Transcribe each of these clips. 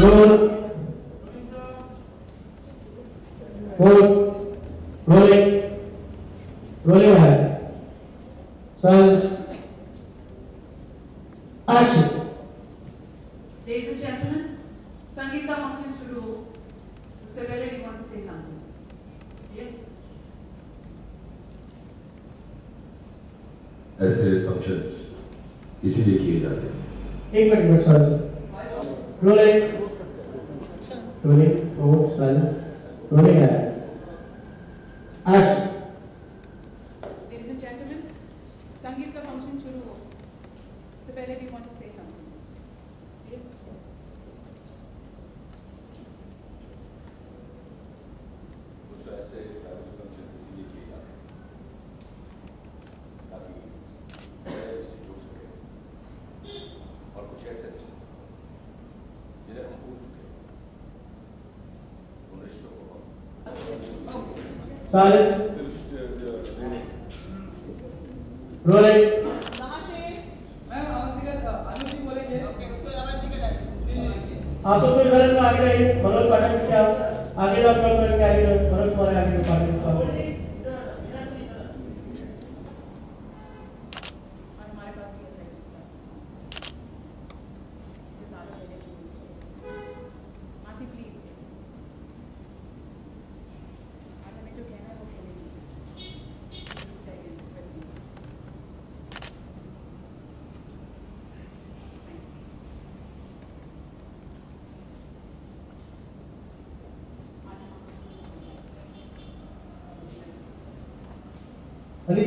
Roll. Hold. Rolling. Rolling ahead. Silence. Action. Ladies and gentlemen, Sangeeta function शुरू हो उससे पहले we want to say something. Yes? ऐसे functions इसीलिए किए जाते हैं एक मिनट में sir rolling rolling oh silence rolling है एक्शन जी बोलेंगे आप तो कोई में आगे रहिए मनोज पाठक पीछे आप आगे जाओ कल करके आगे जाओ मनोज कुमार आगे पाठक कॉल और हमारे पास ये है इसके साथ पहले की मासी प्लीज़ आज हमें जो कहना है वो कहेंगे चाहिए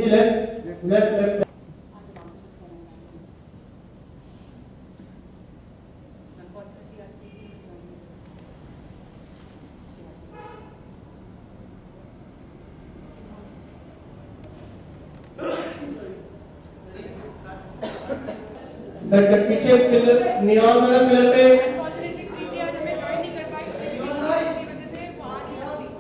लेफ़्ट लेफ़्ट लेफ़्ट पीछे पिलर नियॉन वाला पिलर पे Unfortunately, प्रीति आज हमें join नहीं कर पाई उसकी वजह से वो आ नहीं सकती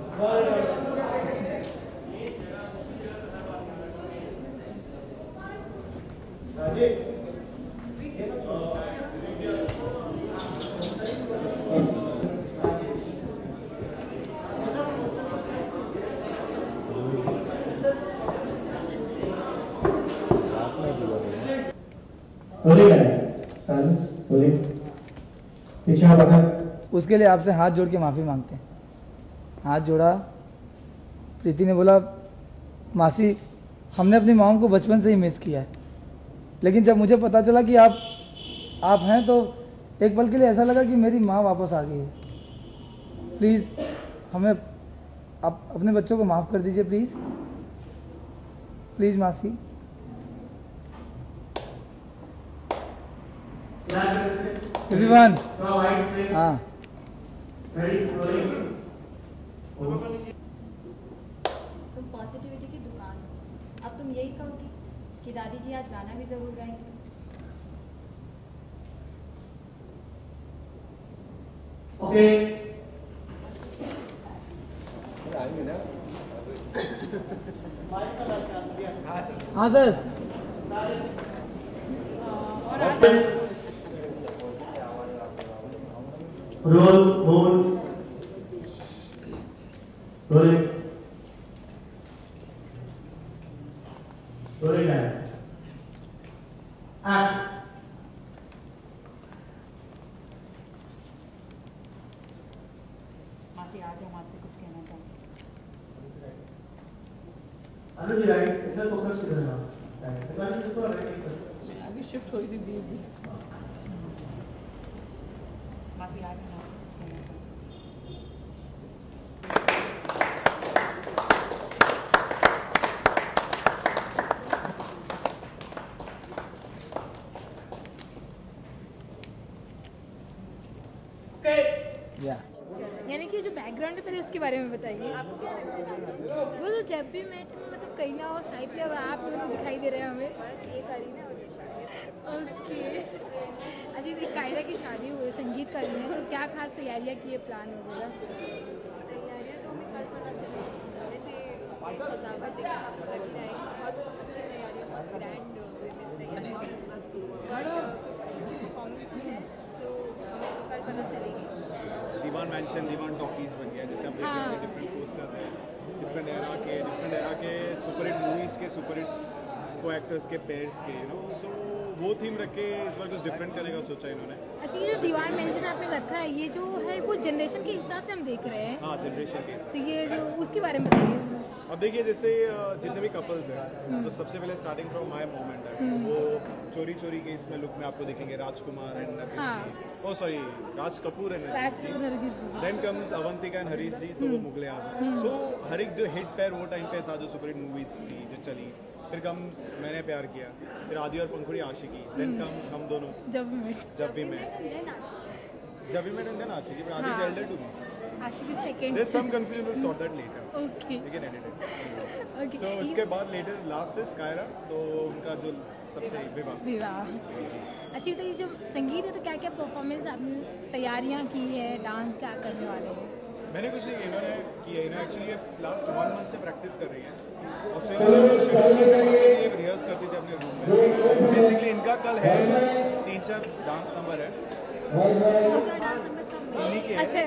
रोलिंग है साइलेंस रोलिंग पीछे आओ पाठक उसके लिए आपसे हाथ जोड़ के माफ़ी मांगते हैं। हाथ जोड़ा। प्रीति ने बोला, मासी, हमने अपनी माओ को बचपन से ही मिस किया है। लेकिन जब मुझे पता चला कि आप आप हैं तो एक पल के लिए ऐसा लगा कि मेरी माँ वापस आ गई है। प्लीज़, हमें आप अपने बच्चों को माफ़ कर दीजिए, प्लीज़। प्लीज़, मासी। एवरीवन हाँ तुम पॉजिटिविटी की दुकान हो। अब तुम यही कहोगी कि दादी जी आज गाना भी ज़रूर गाएँगे। ओके हाँ सर और आज रोल मूव रोलिंग रोलिंग है एक्ट मासी आज हम आपसे कुछ कहना चाहते हैं अनुज राइट। इधर फोकस तो इसको राइट आगे शिफ्ट हो रही थी हैं या यानी कि जो बैकग्राउंड है पहले उसके बारे में बताइए। आपको क्या लगता है? वो तो जब भी मैं मतलब कहीं ना हो शायद या आप दोनों दिखाई दे रहे हैं हमें बस ये करी ना ओके। अच्छा ये कायरा की शादी हुई। है संगीत है तो क्या खास तैयारियाँ की है प्लान वगैरह तैयारियाँ तो हमें कल पता सजावट आपको लग ही है कि बहुत अच्छी तैयारियाँ बहुत ग्रैंड तैयारियाँ कुछ अच्छी अच्छी परफॉर्मेंसेस हैं जो हमें कल पता चलेगी। मैंशन दीवान टॉकीज बन गया जैसे हम देख रहे हाँ। हैं डिफरेंट पोस्टर्स हैं डिफरेंट एरा के डिफरेंट एरा के सुपर हिट मूवीज़ के सुपर हिट को एक्टर्स के पेयर्स के यू नो सो वो थीम रख के इस बार कुछ डिफरेंट करने का सोचा इन्होंने। अच्छा ये जो दीवार मेंशन आपने रखा है ये जो है वो जनरेशन के हिसाब से हम देख रहे हैं। हाँ जनरेशन के तो ये जो उसके बारे में बताइए। अब देखिए जैसे जितने भी कपल्स हैं तो सबसे पहले स्टार्टिंग फ्रॉम माय मोमेंट है। वो चोरी चोरी के इसमें लुक में आपको देखेंगे राजकुमार एंड हाँ। ओ sorry Raj Kapoor and then comes Avantika and Harish ji तो वो मुगले आज़म। सो हर एक जो हिट पैर वो टाइम पे था जो सुपर हिट मूवी थी जो चली। फिर कम्स मैंने प्यार किया फिर आदि और पंखुड़ी आशिकी देन कम्स हम दोनों। जब भी मैं जब भी मैं। आशिक। जब भी मैं देन आशिकी but आदि हाँ। Elder to me Aashiqui second there some confusion will sort that later okay we can edit it okay so उसके बाद लेटर लास्ट इज़ कायरा तो उनका जो सबसे विवाह। विवाह। अच्छा तो ये जो संगीत है तो क्या क्या परफॉर्मेंस आपने तैयारियाँ की है डांस क्या करने वाले हैं? मैंने कुछ नहीं किया, इन्होंने किया इन्होंने एक्चुअली लास्ट वन मंथ से प्रैक्टिस कर रही है। रिहर्स करती थी अपने रूम में। बेसिकली इनका कल है तीन चार डांस नंबर है। के हैं। अच्छा,